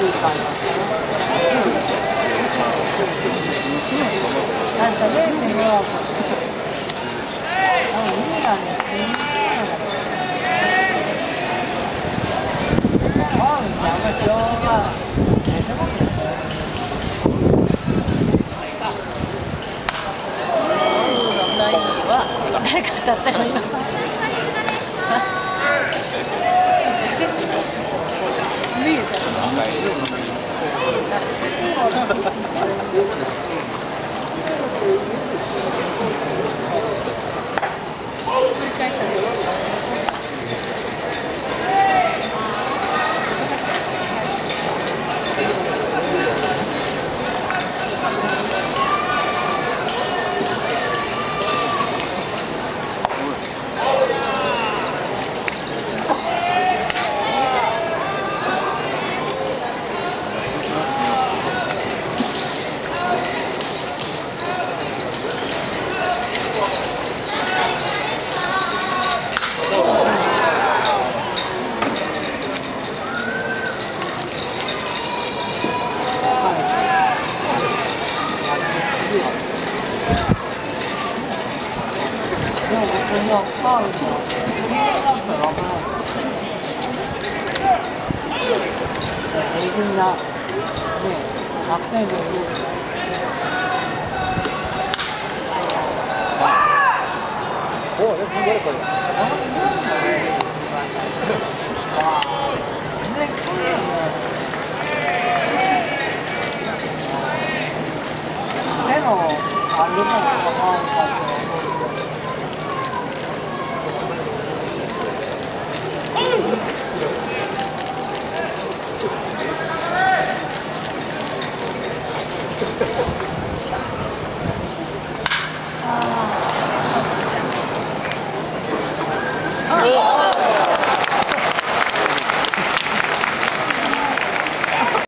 誰か当たったよ今。 でも僕もフ 전혀 싸울 애기나 네 학생들도 오, 내가 공부할 거야. 와, 근데 크네. 새로 알려면 가까운